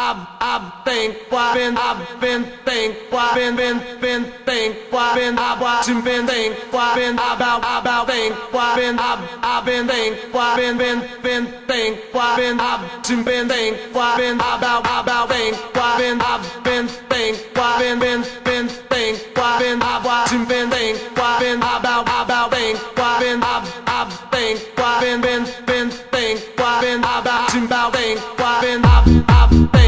I've I've think why been I've been think why been been been think why been I've watching been think why been about about think why been I've I've been think why been been been think why been I've watching been think why been about about think why been I've been think why been been been think why been I've watching been think why been about about think why been I've I've think why been been been think why been about about think why been I've I've